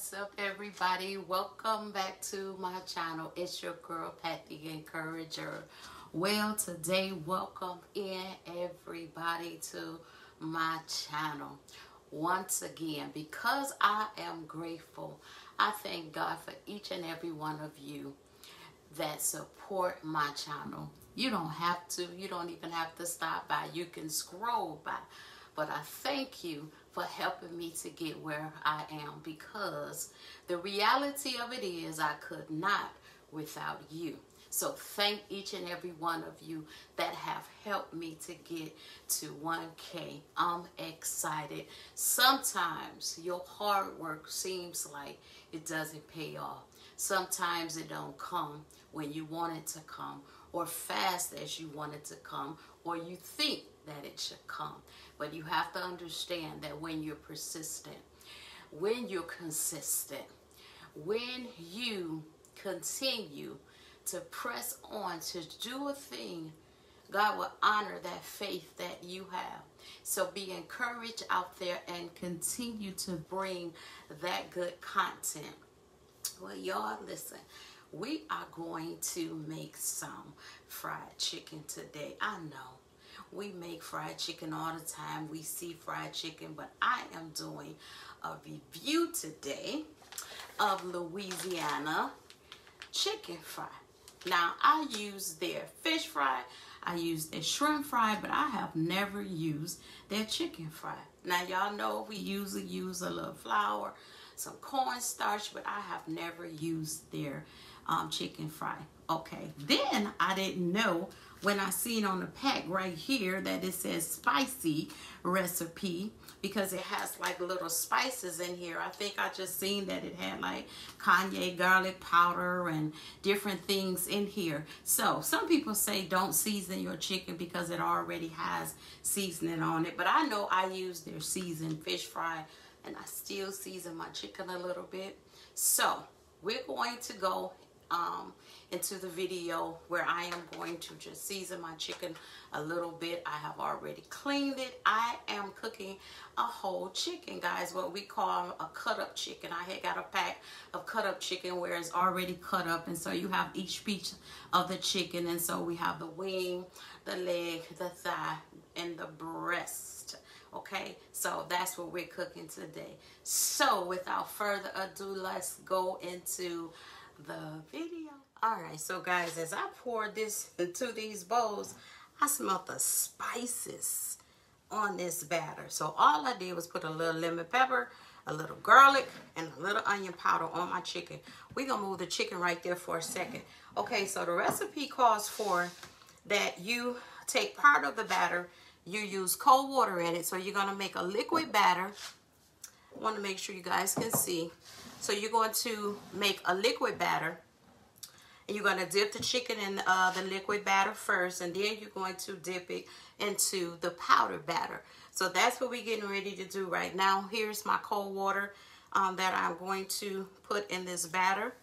What's up, everybody? Welcome back to my channel. It's your girl, Pat the Encourager. Well, today, welcome in everybody to my channel. Once again, because I am grateful, I thank God for each and every one of you that support my channel. You don't have to, you don't even have to stop by. You can scroll by. But I thank you for helping me to get where I am because the reality of it is I could not without you. So thank each and every one of you that have helped me to get to 1K. I'm excited. Sometimes your hard work seems like it doesn't pay off. Sometimes it don't come when you want it to come or fast as you want it to come or you think that it should come. But you have to understand that when you're persistent, when you're consistent, when you continue to press on to do a thing, God will honor that faith that you have. So be encouraged out there and continue to bring that good content. Well, y'all, listen, we are going to make some fried chicken today. I know we make fried chicken all the time. We see fried chicken, but I am doing a review today of Louisiana chicken fry. Now, I use their fish fry. I use their shrimp fry, but I have never used their chicken fry. Now, y'all know we usually use a little flour, some cornstarch, but I have never used their um, chicken fry. Okay, then I didn't know when I seen on the pack right here that it says spicy recipe because it has like little spices in here. I think I just seen that it had like cayenne garlic powder and different things in here. So some people say don't season your chicken because it already has seasoning on it. But I know I use their seasoned fish fry and I still season my chicken a little bit. So we're going to go um, into the video where I am going to just season my chicken a little bit. I have already cleaned it. I am cooking a whole chicken, guys, what we call a cut up chicken. I had got a pack of cut up chicken where it's already cut up. And so you have each piece of the chicken. And so we have the wing, the leg, the thigh, and the breast okay so that's what we're cooking today so without further ado let's go into the video. All right, so guys, as I poured this into these bowls, I smelled the spices on this batter. So all I did was put a little lemon pepper, a little garlic, and a little onion powder on my chicken. We're going to move the chicken right there for a second. Okay, so the recipe calls for that you take part of the batter, you use cold water in it. So you're going to make a liquid batter. I want to make sure you guys can see. So you're going to make a liquid batter. And you're going to dip the chicken in uh, the liquid batter first. And then you're going to dip it into the powder batter. So that's what we're getting ready to do right now. Here's my cold water um, that I'm going to put in this batter.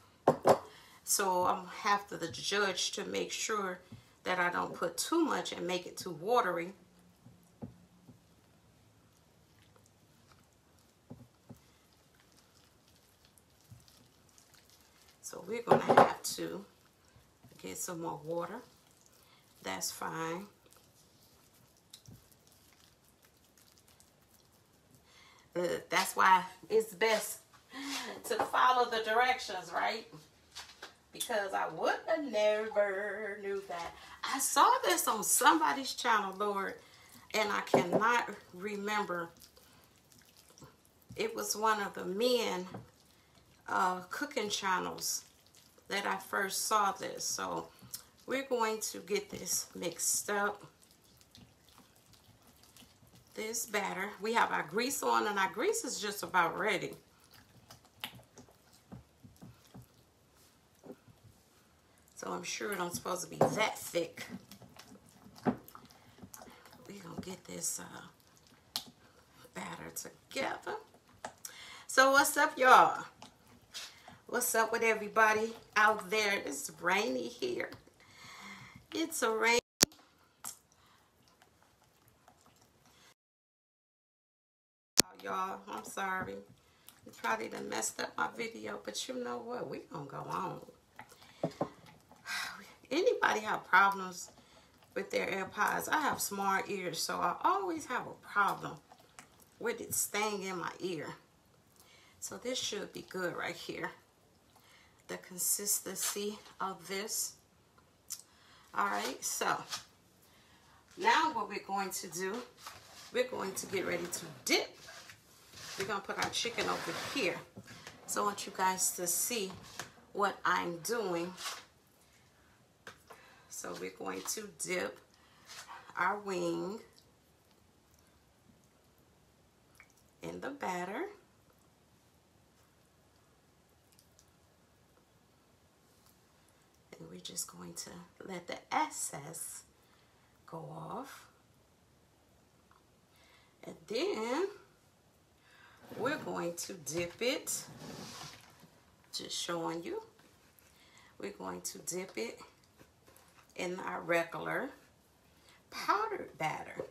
So I'm have to the judge to make sure that I don't put too much and make it too watery. So we're going to have to get some more water. That's fine. Uh, that's why it's best to follow the directions, right? Because I would have never knew that. I saw this on somebody's channel, Lord, and I cannot remember. It was one of the men uh, cooking channels that I first saw this. So we're going to get this mixed up. This batter. We have our grease on and our grease is just about ready. So I'm sure it don't supposed to be that thick. We're going to get this uh, batter together. So what's up, y'all? What's up with everybody out there? It's rainy here. It's a rain. Y'all, I'm sorry. It probably done messed up my video, but you know what? We gonna go on. Anybody have problems with their AirPods? I have smart ears, so I always have a problem with it staying in my ear. So this should be good right here. The consistency of this. All right, so now what we're going to do, we're going to get ready to dip. We're gonna put our chicken over here. So I want you guys to see what I'm doing. So we're going to dip our wing in the batter. We're just going to let the excess go off. And then we're going to dip it, just showing you. We're going to dip it in our regular powdered batter.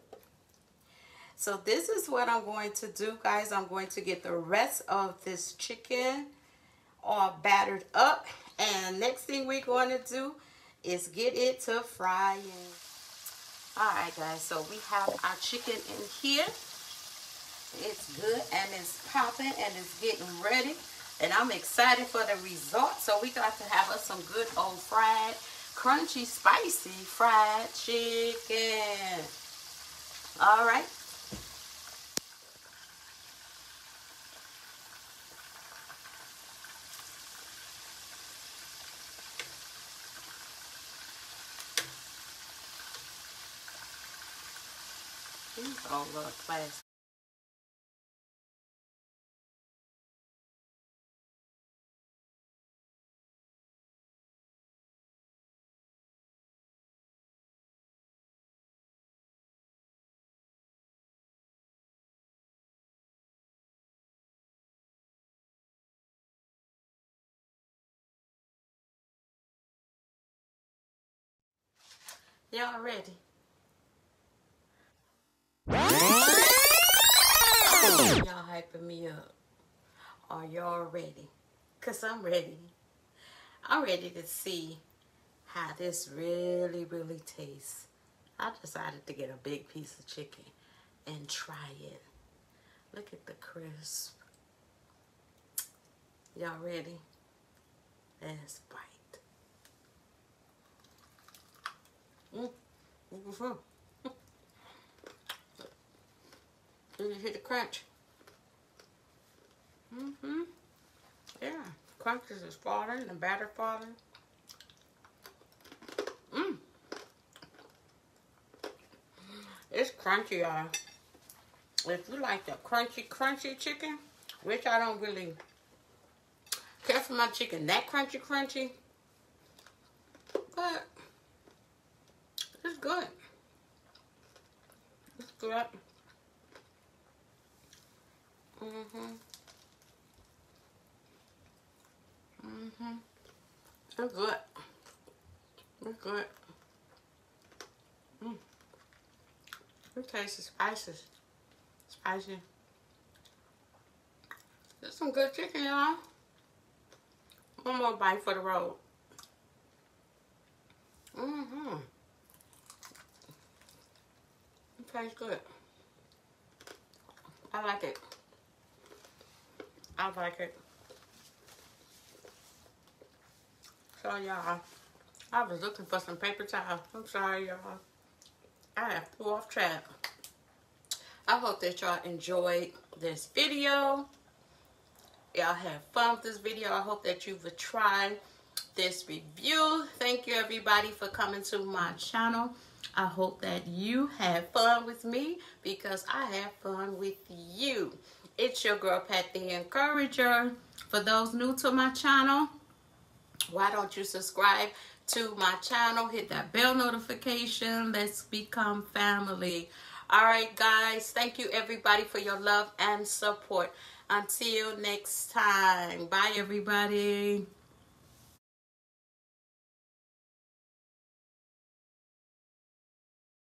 So this is what I'm going to do, guys. I'm going to get the rest of this chicken all battered up. And next thing we're going to do is get it to frying. All right, guys. So we have our chicken in here. It's good and it's popping and it's getting ready. And I'm excited for the result. So we got to have us some good old fried, crunchy, spicy fried chicken. All right. These all look. Y'all ready? Hyping me up. Are y'all ready? Because I'm ready. I'm ready to see how this really, really tastes. I decided to get a big piece of chicken and try it. Look at the crisp. Y'all ready? Let's bite. Mm. Mm-hmm. Did you hear the crunch? Mm-hmm. Yeah. Crunches is falling, the batter falling. Mmm. It's crunchy, y'all. If you like the crunchy, crunchy chicken, which I don't really care for my chicken that crunchy, crunchy, but it's good. It's good. Mm-hmm. It's good. It's good. Mm. It tastes spicy. Spicy. It's some good chicken, y'all. One more bite for the road. Mm-hmm. It tastes good. I like it. I like it. So y'all, I was looking for some paper towel. I'm sorry y'all. I flew off track. I hope that y'all enjoyed this video. Y'all have fun with this video. I hope that you've tried this review. Thank you everybody for coming to my channel. I hope that you have fun with me because I have fun with you. It's your girl, Pat the Encourager. For those new to my channel, why don't you subscribe to my channel? Hit that bell notification. Let's become family. All right, guys. Thank you, everybody, for your love and support. Until next time. Bye, everybody.